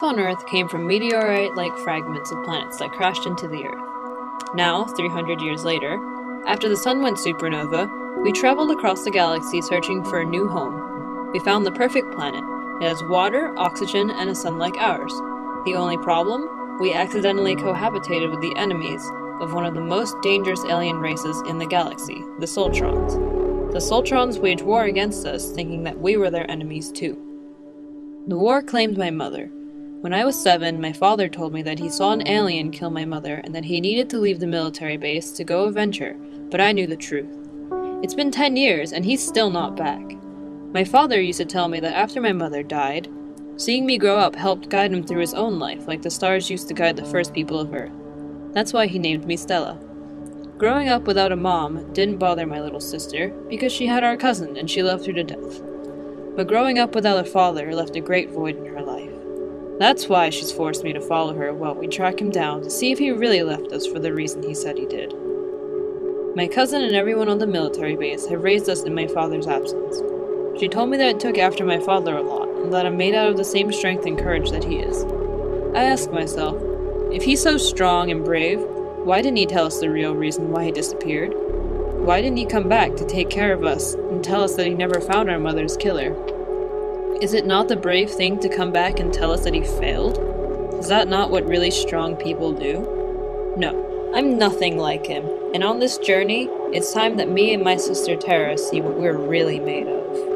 on Earth came from meteorite like fragments of planets that crashed into the Earth. Now, 300 years later, after the Sun went supernova, we traveled across the galaxy searching for a new home. We found the perfect planet. It has water, oxygen, and a sun like ours. The only problem? We accidentally cohabitated with the enemies of one of the most dangerous alien races in the galaxy, the Soltrons. The Soltrons waged war against us, thinking that we were their enemies too. The war claimed my mother. When I was seven, my father told me that he saw an alien kill my mother and that he needed to leave the military base to go adventure, but I knew the truth. It's been ten years, and he's still not back. My father used to tell me that after my mother died, seeing me grow up helped guide him through his own life, like the stars used to guide the first people of Earth. That's why he named me Stella. Growing up without a mom didn't bother my little sister, because she had our cousin and she loved her to death. But growing up without a father left a great void in her life. That's why she's forced me to follow her while we track him down to see if he really left us for the reason he said he did. My cousin and everyone on the military base have raised us in my father's absence. She told me that it took after my father a lot, and that I'm made out of the same strength and courage that he is. I ask myself, if he's so strong and brave, why didn't he tell us the real reason why he disappeared? Why didn't he come back to take care of us and tell us that he never found our mother's killer? Is it not the brave thing to come back and tell us that he failed? Is that not what really strong people do? No, I'm nothing like him, and on this journey, it's time that me and my sister Tara see what we're really made of.